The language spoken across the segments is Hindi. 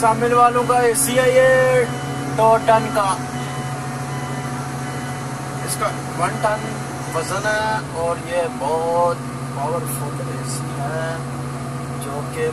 शामिल वालों का है ये दो टन का। इसका वन टन वज़न है और ये बहुत पावरफुल एसी है, जो कि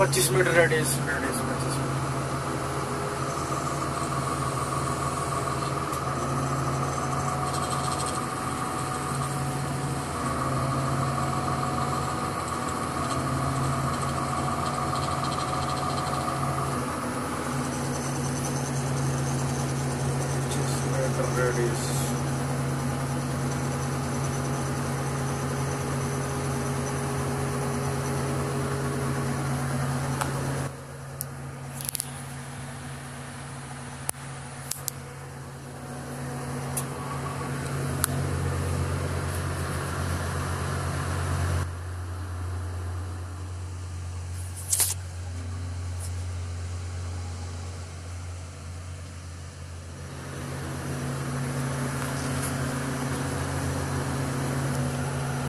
पच्चीस मीटर रेडियस रेडीज